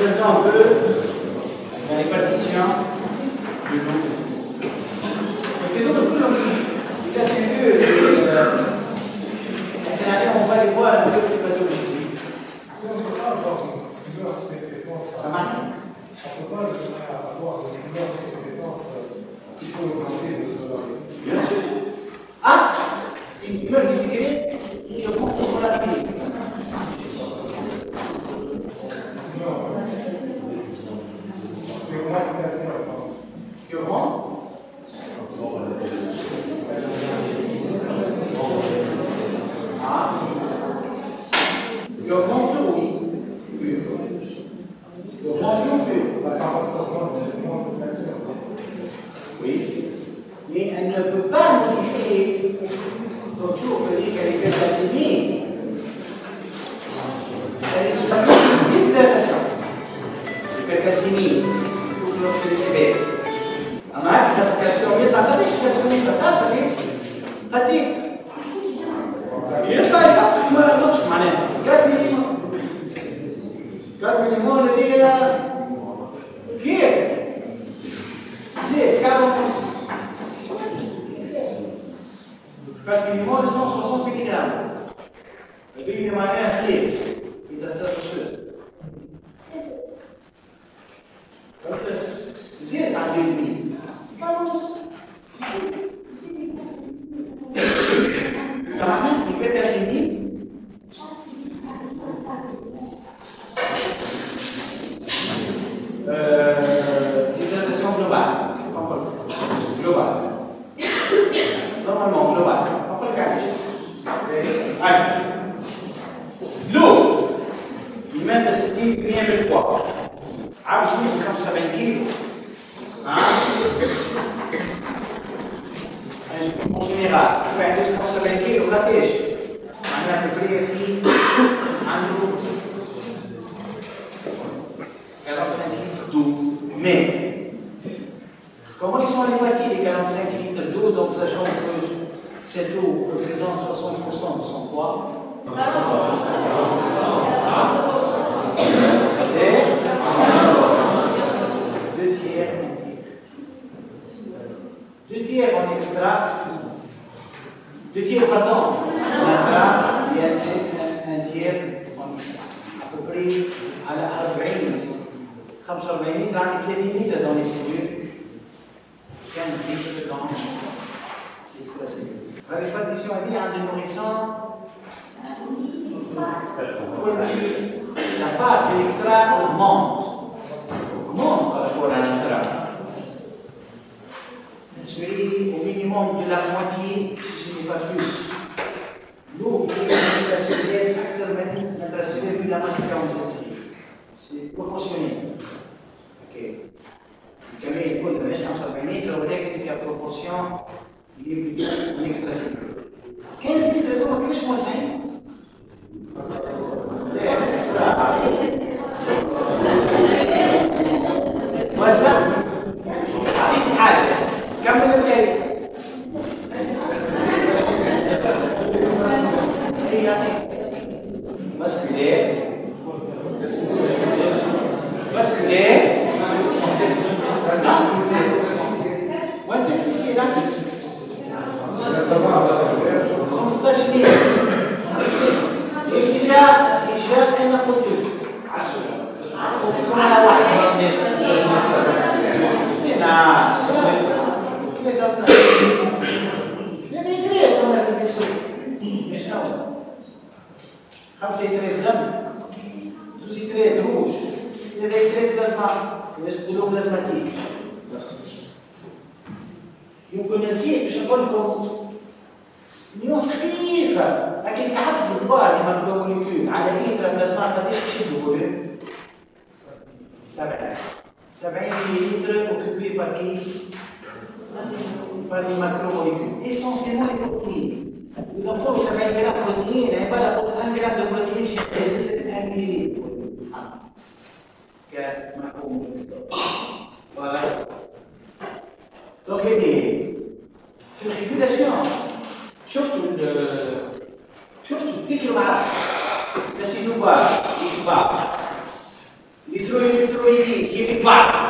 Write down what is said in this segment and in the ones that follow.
Então, 他定 Amen. sachant que cette eau représente 60% de son poids. Deux tiers en Deux tiers en extra. Deux tiers, pardon. En et un tiers en extra. À peu près à la 45 minutes, 30 minutes dans les cellules. 15 minutes dans l'extracellules. La répartition a dit عند النوريسون la part de l'extra augmente. Augmente par rapport à l'intra. Celui au minimum de la moitié, si ce n'est pas plus. L'eau qui est intracellulaire, actuellement intracellulaire, vu la masse qui C'est proportionnel. Ok. كمان يكون مش 45 لتر livre, nem que você Quem se entregou a Cristo como Israel é na cultura. على ايد بلازما قداش يشدوا سبعة سبعين مليلتر occupés par qui Par les macromolécules, essentiellement les protéines. Donc, il faut 70 grammes de protéines, et pas la 1 gramme de protéines chez c'est 1 millilitre. كمعلومة واضح دونك هذه في الريجولاسيون شفتوا ال- Assim no bar, no bar. Entrou, entrou e, e ele bate.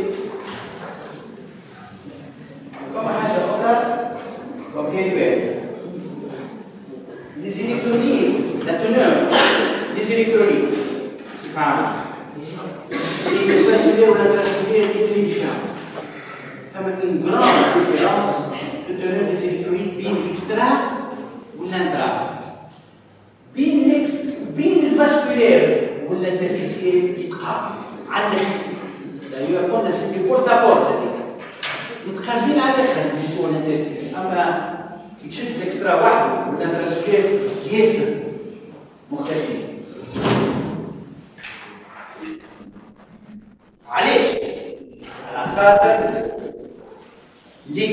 يتقع عندك d'ailleurs قلنا c'est du porte à porte متخلين على الآخر بيسوى الانترستيس أما كي تشد الإكسترا وحده ولا الانترستيس ياسر. مختلفين علاش؟ على خاطر لي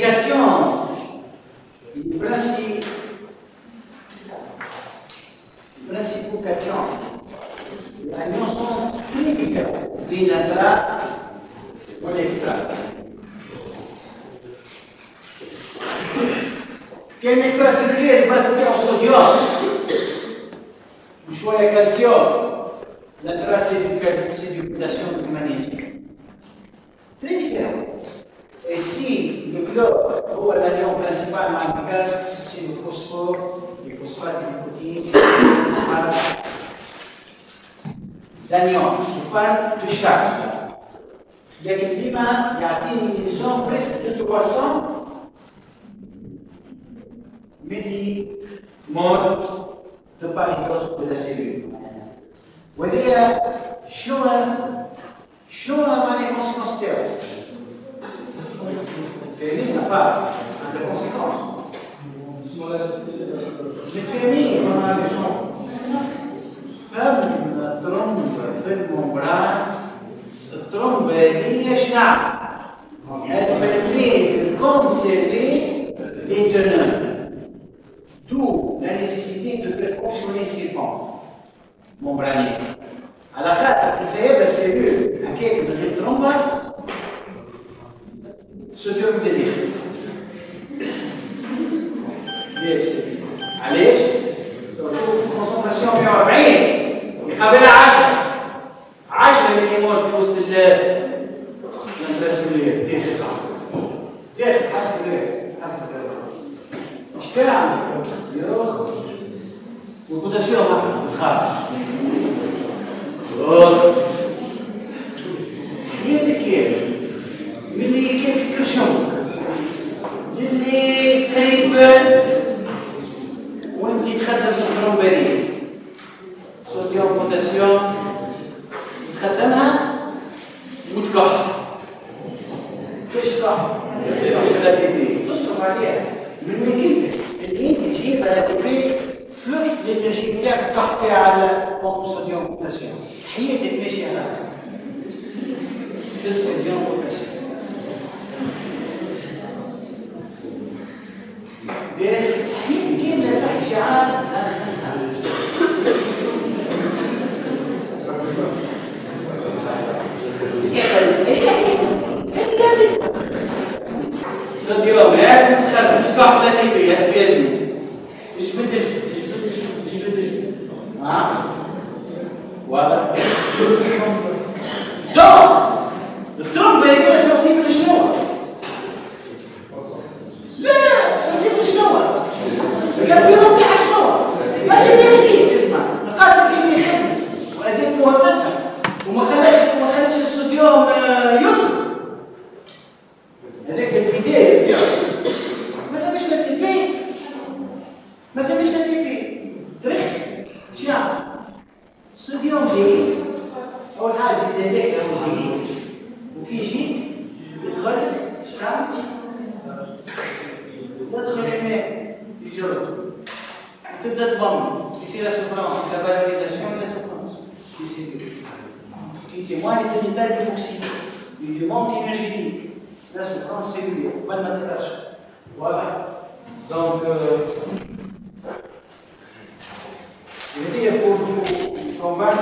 différents بين الانترا والاكسترا كان اكسترا سيلولير بس فيها الصوديوم لكن ديما يعطيني نيزون بريسك 300 millimole de part et d'autre de la cellule. وهي شنو شنو معنى كونسيكونس تاعو؟ فاهمين نفا عندها كونسيكونس متفاهمين مع لي جون فهم الترومب في الممبران tromberie échappe. Elle permet de conserver les teneurs. D'où la nécessité de faire fonctionner ces pans membraniques. À la fin, il la cellule à quelques de se devenir errados. Esse seria uma profecia. تبدا تبرمج كيسير لا سوفرونس لا فاليزاسيون لا سوفرونس كيسير كي تيمواني دو نيبال دي اوكسيد دي دي مونك انجيني لا سوفرونس سيلولي قبل ما تقدرش فوالا دونك هذه هي فور دو كومبات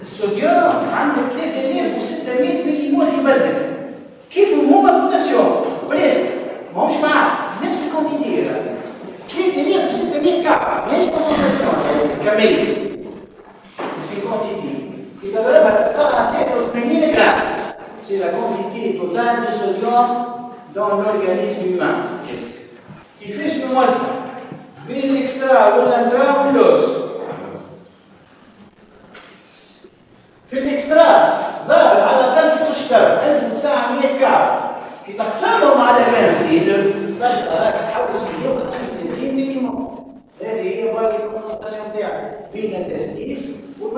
السوديوم عنده 3600 مللي مول في بلدك كيف هما بوتاسيوم وليس ماهمش معاك كمية في كونتيتي إذا ضربها تقرا 83 جرام سي لا كونتيتي توتال دو صوديوم dans l'organisme humain كيفاش نوزع بين الاكسترا والانترا واللوس في الاكسترا ضرب على الاقل تشتر 1900 كعب في تقسمهم على 15 لتر التستيس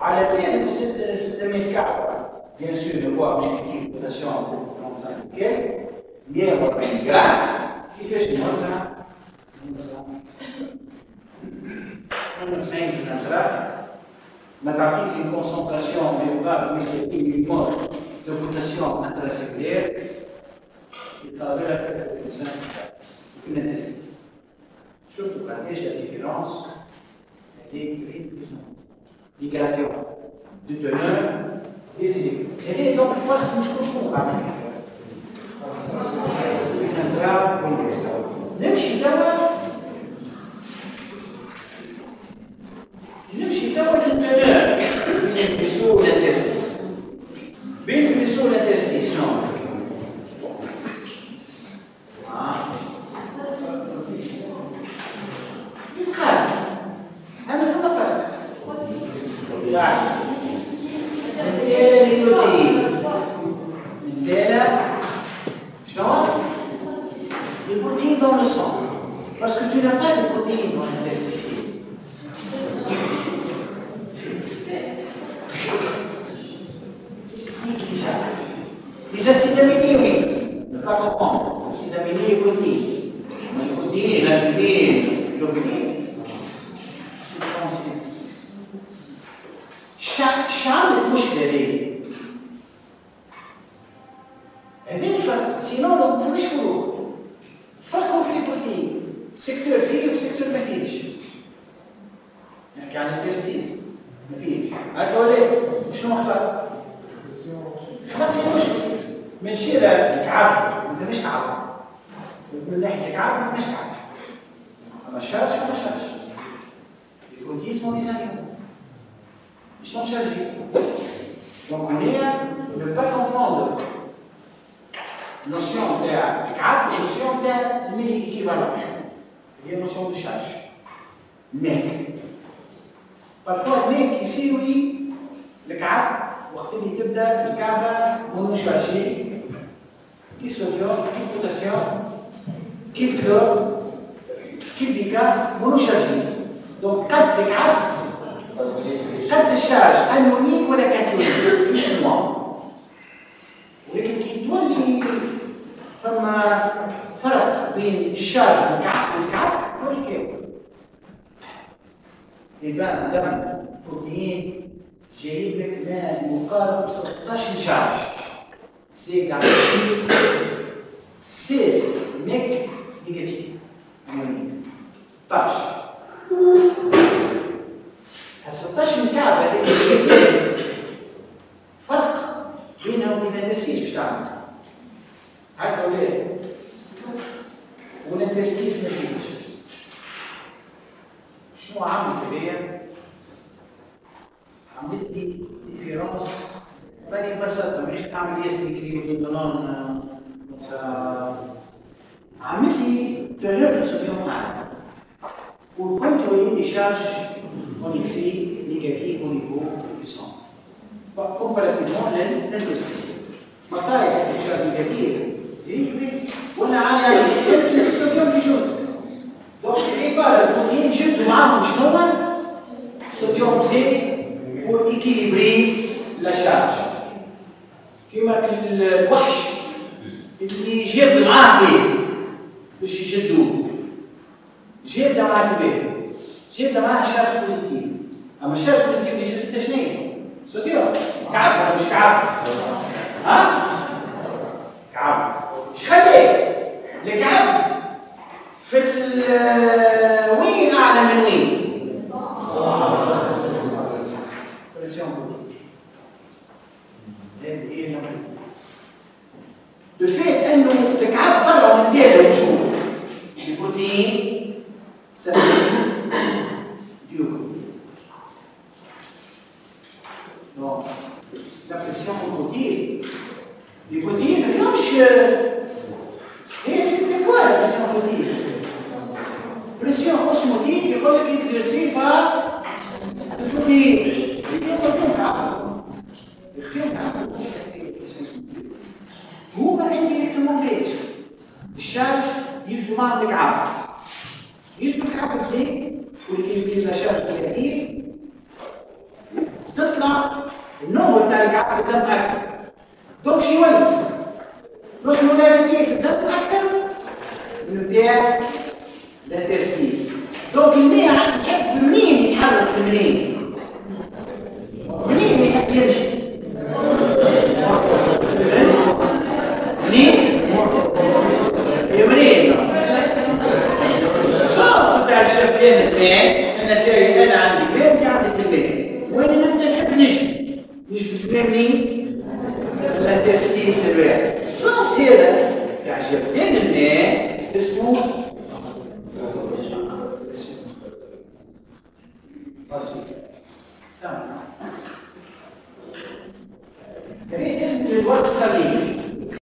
على 3600 كعب bien sûr de voir objectif potation entre 35 كيلو 140 جرام كيفاش نوزع؟ نوزع 95 في الانتراك ما تعطيك une concentration mémorable médiatique mort de potassium intracellulaire يقابلها في الانسان في الانتستيس شفتوا قديش لا ديفيرونس هذيك دي جراديون دو تونور دي سيدي هذه دونك الفرق مش كل شكون قاعد نقرا في الاكسترا نمشي توا نمشي توا للتونور بين الفيسور والانتستيس بين الفيسور والانتستيس شنو؟ bisa si dami niwi kakakong si dami niwi kundi kundi lah, nanti. Kundi من ناحيه الكعب ما فماش كعب ما شارش ما شارش البروتين sont des animaux ils sont chargés. Donc on est ne pas confondre notion de grade et notion de équivalent. Il y a une notion de charge. Mais, parfois, mais ici, oui, le cadre, وقت اللي تبدا الكعبه مونوشارجي كي صوديوم كي بوتاسيوم كلور كي بيكا مونوشارجي دونك قد الكعب قد الشارج. أنونيك ولا كاتيونيك؟ مش ولكن كي تولي فما فرق بين الشارج والكعب والكعب تولي كيف يبان دم بروتين جايب لك ماء مقارب ب 16 شارج. سي قاعد 6 ميك نيجاتيف فرق بينه وبين النسيج باش تعمل هكا ولا comparativement l'industrie. Ma taille est déjà négative. ولا على الصوديوم في جلدك. دونك العباره الموتيين جلدوا معاهم شنو Yeah. que